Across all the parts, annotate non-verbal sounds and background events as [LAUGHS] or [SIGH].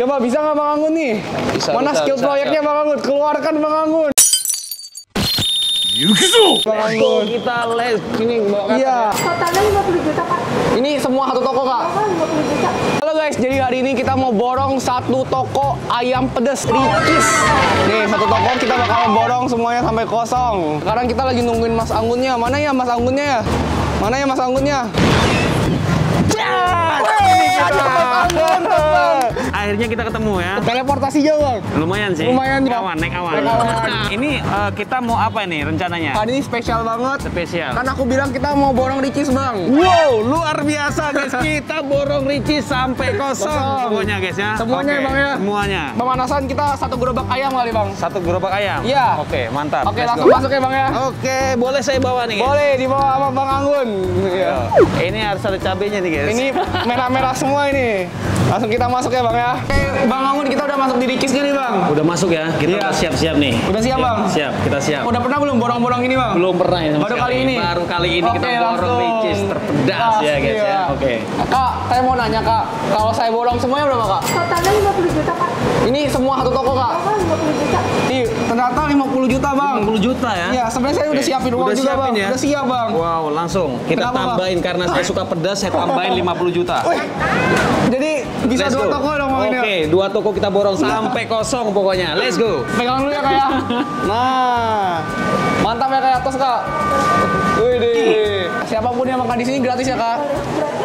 Coba bisa nggak Bang Anggun nih? Bisa, Mana bisa, skill bisa, proyeknya. Bang Anggun? Keluarkan Bang Anggun. Bang Anggun. kita les ini bawa Iya. Totalnya 50 juta Pak. Ini semua satu toko kak. 50 juta. Halo guys, jadi hari ini kita mau borong satu toko ayam pedas Ricis. Nih, satu toko kita bakal borong semuanya sampai kosong. Sekarang kita lagi nungguin Mas Anggunnya. Mana ya Mas Anggunnya ya? Mana ya Mas Anggunnya? Jas! Wih, ada Mas Anggun. Akhirnya kita ketemu ya. Teleportasi jauh bang. Lumayan sih. Lumayan, Bang. awan, naik awan. Naik awan. ini eh, kita mau apa nih rencananya? Hari ini spesial banget. Spesial. Kan aku bilang kita mau borong Ricis bang. Wow, luar biasa guys. Kita borong Ricis sampai kosong Kosong. pokoknya guys ya. Semuanya Oke, Bang, ya? Semuanya. Pemanasan kita satu gerobak ayam kali bang. Satu gerobak ayam. Iya. Oke, mantap. Oke Let's langsung go. masuk ya bang ya. Oke, boleh saya bawa nih guys? Boleh dibawa sama Bang Anggun. Iya. Ini harus ada cabenya nih guys. Ini merah-merah semua ini. Langsung kita masuk ya bang ya. Oke Bang Anggun kita udah masuk di Ricis nih bang. udah masuk ya. Kita Iya. udah siap-siap nih. Udah siap, Bang? Siap, kita siap. Udah pernah belum borong-borong ini bang? Belum pernah ya Baru sekali. kali ini? Baru kali ini kita Oke, borong. Ricis terpedas Pas, ya guys iya. ya. Oke. Kak, saya mau nanya kak, kalau saya borong semuanya berapa kak? Totalnya 50 juta Pak. Ini semua satu toko kak? 50 juta. Ih, ternyata 50 juta bang. 50 juta ya? Iya, sebenarnya saya udah Oke. siapin uang Udah juga siapin bang. ya? Udah siap bang. Wow, langsung kita Kenapa, Bang? tambahin karena saya suka pedas, saya tambahin 50 juta. Wih, [LAUGHS] jadi bisa Let's dua go. toko dong Oke, ini. dua toko kita borong sampai kosong pokoknya. Let's go. Pegang dulu ya kak ya. Nah, mantap ya kak atas kak. Wih deh. Siapa pun yang makan di sini gratis ya kak.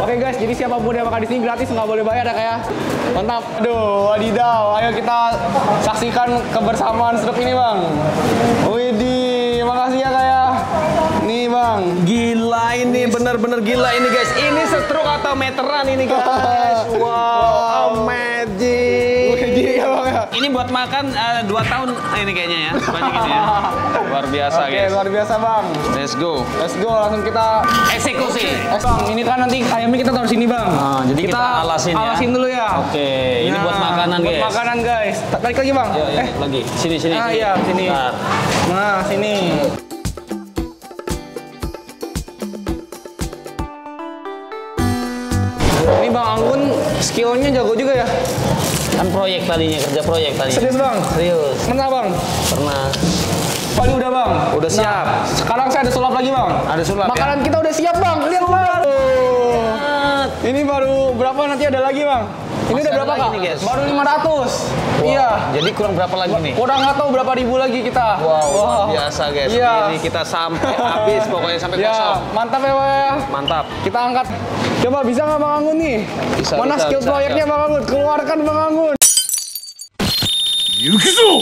Oke guys, jadi siapa pun yang makan di sini gratis nggak boleh bayar ya kak ya. Mantap. Aduh, wadidaw. Ayo kita saksikan kebersamaan sedap ini bang. Wih makasih ya kak ya. Nih bang. Gila ini bener-bener gila ini guys. Ini setruk atau meteran ini guys. [LAUGHS] Wow, Ini buat makan eh, dua tahun ini kayaknya ya. Banyak ini ya. [LAUGHS] Luar biasa Oke, guys. luar biasa bang. Let's go. Let's go, langsung kita Eksekusi. Eh bang, ini kan nanti ayamnya kita taruh sini bang. Ah, jadi kita alasin ya. alasin dulu ya. Oke, ini buat Nah, makanan buat guys. makanan guys. Tarik lagi bang. Yuk, yuk, Eh, lagi. Sini sini. ah iya sini. Bentar. Nah sini. Ini bang Anggun skillnya jago juga ya. Kan proyek tadinya kerja proyek tadi. Serius bang. Serius. Mana bang? Pernah. Oh ini udah bang. Udah siap. Nah, sekarang saya ada sulap lagi bang. Ada sulap, ya? Makanan kita udah siap bang. Lihat bang. Oh. Ini baru berapa nanti ada lagi bang? Ini Masih udah berapa kak? nih, guys. Baru 500. Iya. Jadi kurang berapa lagi nih? Udah nggak tahu berapa ribu lagi kita. Wow, luar biasa guys. Iya. Ini kita sampai habis pokoknya sampai Ya, kosong. mantap ya Pak ya. Mantap. Kita angkat. Coba bisa nggak Bang Anggun nih? Bisa, Mana bisa, skill bisa, proyeknya. Bang Anggun? Keluarkan Bang Anggun.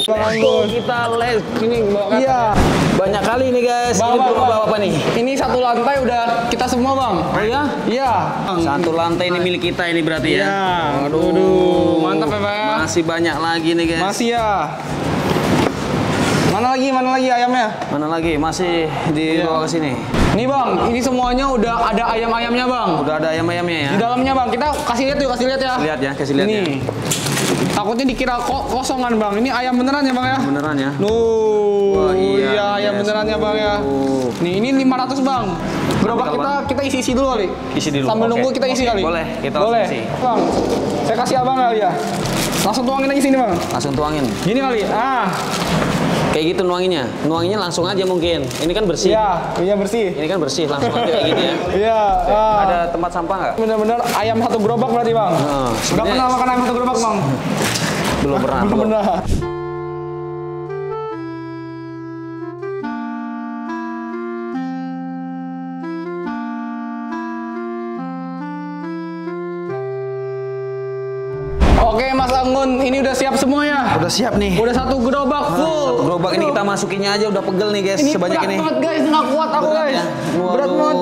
Bang Anggun. Kita les ini bawa Iya. Banyak kali nih guys. Bawa, ini berapa bawa. apa nih? Ini satu lantai udah kita semua Bang. Oh ya? Iya. Satu lantai ini milik kita ini berarti ya. Iya. Aduh. Aduh, mantap ya Pak ya. Masih banyak lagi nih guys. Masih ya. Mana lagi? Mana lagi ayamnya? Mana lagi? Masih Iya. dibawa ke sini. Nih Bang, ini semuanya udah ada ayam-ayamnya Bang. Udah ada ayam-ayamnya ya. Di dalamnya Bang, kita kasih lihat yuk, kasih lihat ya. Lihat ya, kasih lihat ya. Nih. Takutnya dikira ko- kosongan Bang. Ini ayam beneran ya Bang ya? Beneran ya. Nuh, Wah, iya, iya, ayam yes. beneran ya bang ya. Nih ini 500 bang. Gerobak Sampai kita kita isi isi dulu kali. Isi dulu. Sambil Oke. nunggu kita isi Oke, kali. boleh, kita boleh. isi. Bang, kasih abang kali ya. Langsung tuangin aja sini bang. Langsung tuangin. Gini kali. Ah, Kayak gitu nuanginnya. Nuanginnya langsung aja mungkin. Ini kan bersih. iya, iya bersih. Ini kan bersih langsung aja kayak gitu ya. [LAUGHS] Iya. ah. Ada tempat sampah nggak? Bener-bener ayam satu gerobak berarti bang. Nah, Udah pernah makan ayam satu gerobak bang? Belum pernah. Belum pernah. Oke Mas Anggun, ini udah siap semuanya. Udah siap nih. Udah satu gerobak full. Satu gerobak ini kita masukinnya aja udah pegel nih guys Ini sebanyak berat ini. banget guys, nggak kuat aku Berat guys. ya? Waduh. Berat banget.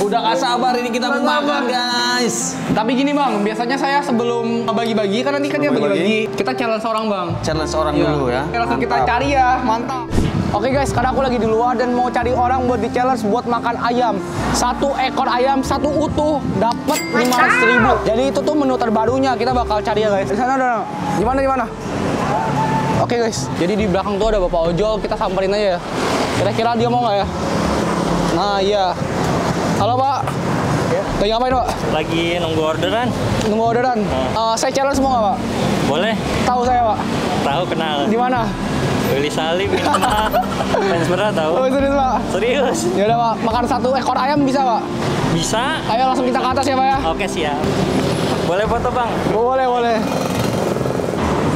Udah gak sabar ini kita mau makan guys. Tapi gini bang, biasanya saya sebelum bagi-bagi kan nanti kan dia bagi-bagi, kita challenge seorang bang. Challenge orang Iya. dulu ya. Oke, langsung kita cari ya, mantap. Oke guys, sekarang aku lagi di luar dan mau cari orang buat di challenge buat makan ayam. Satu ekor ayam, satu utuh, dapat 500 ribu. Jadi itu tuh menu terbarunya, kita bakal cari ya guys. Di sana ada, gimana gimana? Oke guys, jadi di belakang tuh ada bapak ojol, kita samperin aja ya. Kira-kira dia mau nggak ya? Nah iya. Halo pak. Lagi ngapain pak? Lagi nunggu orderan. Nunggu orderan. Eh, saya challenge semua nggak pak? Boleh? Tahu saya pak? Tahu kenal. Di mana? Willy Salim ini. Fans berat tahu. Oh serius pak? Serius? Ya udah pak, makan satu ekor ayam bisa pak? Bisa? Ayo langsung kita ke atas ya pak ya? Oke siap. Boleh foto bang? Boleh boleh.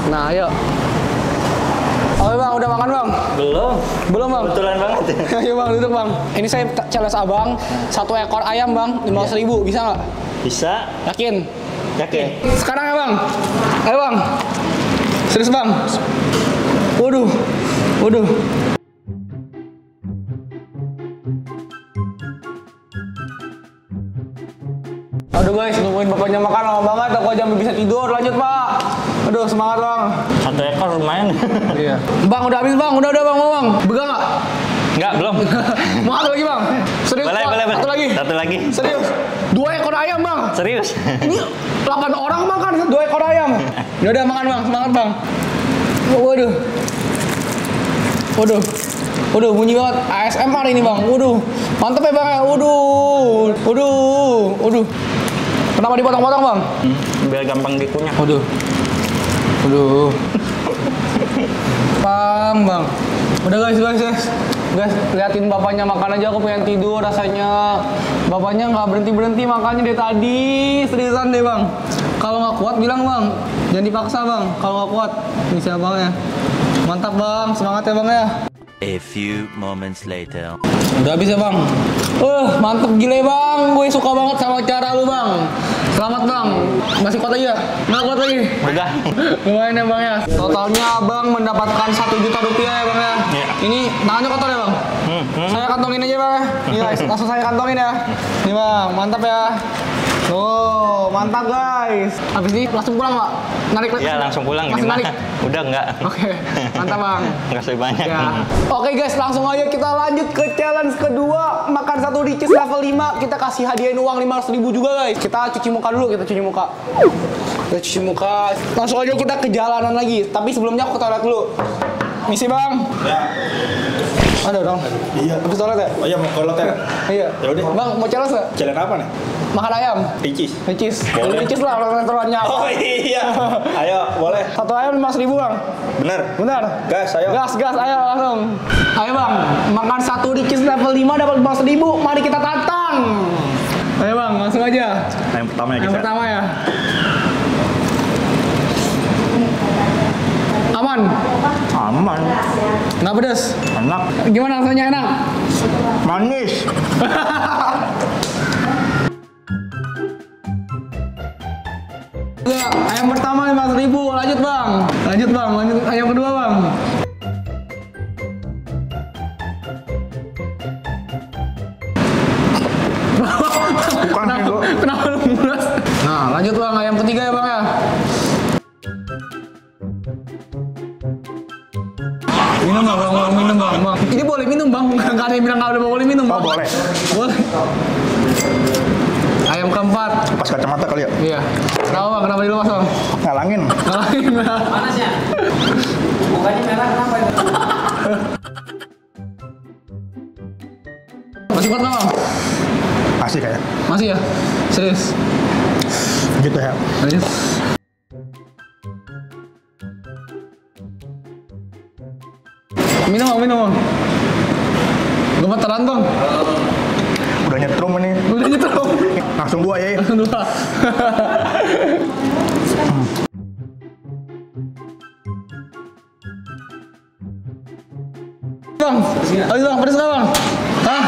Nah ayo. Oke bang, udah makan bang? Belum. Belum bang? Kebetulan banget ya. [LAUGHS] Ayo bang, duduk bang. Ini saya challenge abang, satu ekor ayam bang, lima ribu, bisa nggak? Bisa? Yakin? Yakin? Sekarang ya bang. Ayo bang. Serius bang. Waduh. Waduh. Aduh guys, nungguin bapaknya makan lama banget. Aku aja bisa tidur. Lanjut pak. Aduh semangat bang. Satu ekor lumayan. [LAUGHS] Iya. Bang udah habis bang. Udah udah bang bang. Begal nggak? Enggak, belum. [LAUGHS] Mau satu lagi bang. Serius Boleh, boleh, boleh. Satu lagi. Satu lagi. Serius. Dua ekor ayam bang. Serius? Ini 8 orang makan dua ekor ayam. [LAUGHS] Ya udah makan bang, semangat bang. Waduh. Waduh. Waduh, bunyi banget ASMR ini bang. Waduh, mantep ya bang ya. Waduh, waduh, waduh. Kenapa dipotong-potong bang? Hmm, biar gampang dikunyah. Waduh, waduh. Bang, bang. Udah guys, guys, guys. Guys, liatin bapaknya makan aja aku pengen tidur rasanya. Bapaknya nggak berhenti-berhenti makannya dari tadi. Seriusan deh, Bang. Kalau nggak kuat bilang, Bang. Jangan dipaksa, Bang. Kalau nggak kuat, bisa Bang ya. Mantap, Bang. Semangat ya, Bang ya. A few moments later. Udah habis ya bang? Uh, mantep gile bang, gue suka banget sama cara lu bang Selamat bang, masih kuat lagi ya? Nggak kuat lagi? Udah. Lumayan ya bang ya Totalnya abang mendapatkan satu juta rupiah ya bang ya Iya. Ini tangannya kotor ya bang? Hmm, hmm. Saya kantongin aja bang Ini guys, langsung saya kantongin ya Nih bang, mantap ya Tuh, mantap guys Habis ini langsung pulang pak? Narik Ya langsung pulang Masih narik? [LAUGHS] Udah enggak. Oke, mantap bang [LAUGHS] Enggak usah banyak. Ya. [LAUGHS] Oke guys, langsung aja kita lanjut ke challenge kedua. Makan satu ricis level 5, kita kasih hadiahin uang 500 ribu juga guys. Kita cuci muka dulu, kita cuci muka. Kita cuci muka. Langsung aja kita ke jalanan lagi. Tapi sebelumnya aku ke toilet dulu. Misi bang. Ya, Ada dong. iya. Habis toilet ya? Oh iya mau kolot ya? Iya. Ya udah. Bang, mau challenge nggak? Jalan apa nih? Makan ayam. Ricis. Ricis. Boleh. Ricis lah, restorannya. Oh iya. [LAUGHS] Ayo, boleh. Satu ayam 500 ribu bang. Bener. Bentar. Gas, ayo. Gas, gas, ayo langsung. Ayo bang, makan satu ricis level 5 dapat 500 ribu. Mari kita tantang. Ayo bang, langsung aja. Nah, yang pertama ya Yang kita. pertama ya. Aman, Aman. nggak pedes. Enak. Gimana rasanya enak? Manis. [LAUGHS] Ayam pertama 500 ribu. Lanjut bang. Lanjut bang, lanjut ayam kedua bang. Kacamata kali ya? Iya. Kenapa bang? Kenapa dilepas bang? Ngalangin. Ngalahin bang. Panasnya. Mukanya merah kenapa itu? Masih kuat nggak bang? Masih kayak. Masih ya? Serius? Gitu ya. Lanjut. Minum bang, minum bang. Gemeteran bang. Udah nyetrum ini. Udah nyetrum. Langsung dua ya. Langsung dua. Bang, habis bang, pedes nggak bang? Hah?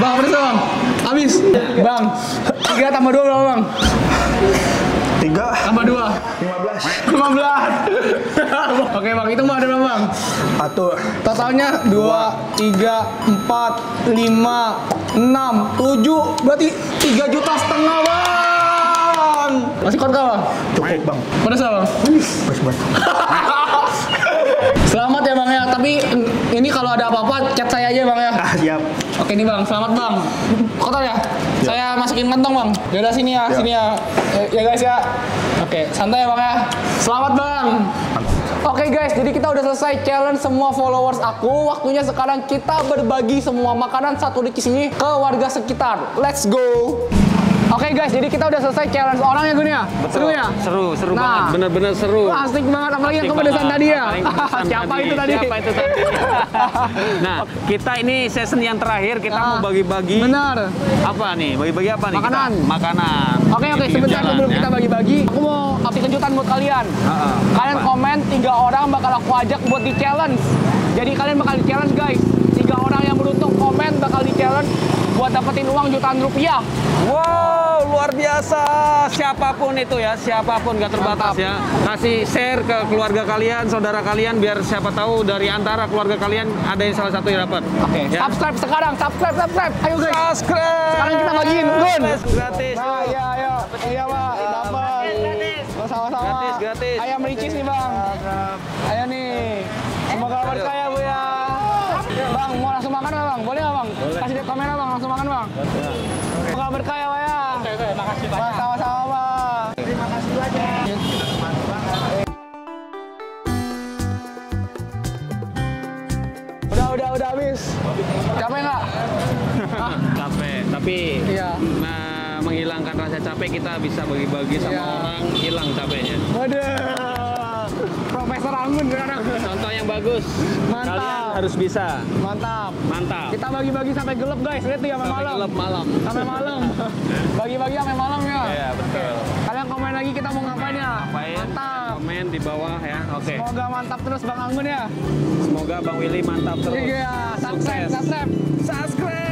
Bang, pedes nggak bang? Habis? Bang, tiga tambah dua berapa bang? Tiga. Tambah dua. Lima belas. 15 [LAUGHS] Oke bang, itu mau ada berapa bang? Satu. Totalnya 2, 3, 4, 5, 6, 7 Berarti 3 juta setengah bang Masih kuat gak bang? Cukup bang. Pedas bang? Banget. [LAUGHS] Selamat ya, tapi ini kalau ada apa-apa chat saya aja bang ya Ah, siap. Oke nih bang, selamat bang Kotor ya? Saya masukin kantong bang Yaudah sini ya, sini ya Eh, Ya guys ya Oke, santai ya bang ya Selamat bang Oke guys, jadi kita udah selesai challenge semua followers aku. Waktunya sekarang kita berbagi semua makanan satu ricis ini ke warga sekitar. Let's go. Oke guys, jadi kita udah selesai challenge orang ya Gun ya? Seru ya? Seru, seru Nah. banget. Bener-bener seru. Wah, asik banget, apalagi yang Asik kepedesan banget. tadi ya. Kepedesan [LAUGHS] Siapa itu tadi? Siapa itu tadi? [LAUGHS] nah, kita ini season yang terakhir kita Ah. mau bagi-bagi Benar. apa nih? Bagi-bagi apa nih? kita? Makanan. Makanan. Oke oke, Di pinggir sebentar jalan, sebelum ya. kita bagi-bagi, aku mau kasih kejutan buat kalian. Heeh. Kalian Apa? komen tiga orang bakal aku ajak buat di challenge. Jadi kalian bakal di challenge guys. Tiga orang yang beruntung komen bakal di challenge buat dapetin uang jutaan rupiah. Wow, biasa. Siapa pun itu ya, siapa pun gak terbatas Mantap. ya. Kasih share ke keluarga kalian, saudara kalian biar siapa tahu dari antara keluarga kalian ada yang salah satu yang dapat. Oke, Ya. subscribe sekarang, subscribe, subscribe. Ayo guys. Subscribe. Sekarang kita bagiin, Gun. Gratis. Nah, iya, ayo. Iya, Pak. Dapat. Sama-sama. Gratis, gratis. Ayam ricis nih, Bang. Ayo nih. Semoga berkah ya, Bu ya. Bang, mau langsung makan nggak, Bang? Boleh nggak, Bang? Kasih lihat kamera, Bang. Langsung makan, Bang. Semoga berkah ya, Oke. Makasih banyak. Sama-sama, Bang. Terima kasih banyak. Udah, udah, udah habis. Capek nggak? [LAUGHS] capek tapi Iya. nah, menghilangkan rasa capek kita bisa bagi-bagi sama Iya. orang hilang capeknya Waduh. Profesor Anggun sekarang. contoh yang bagus Mantap. kalian harus bisa Mantap. mantap Kita bagi-bagi sampai gelap guys, lihat tuh ya sampai sampai malam. gelap malam Sampai malam. [LAUGHS] Bagi-bagi sampai malam ya. Iya betul Kalian komen lagi kita mau ngapain ya? Ngapain? Mantap. komen di bawah ya oke Semoga mantap terus Bang Anggun ya. semoga bang Willy mantap terus Iya, subscribe, Sukses. subscribe. subscribe